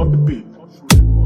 on the beat.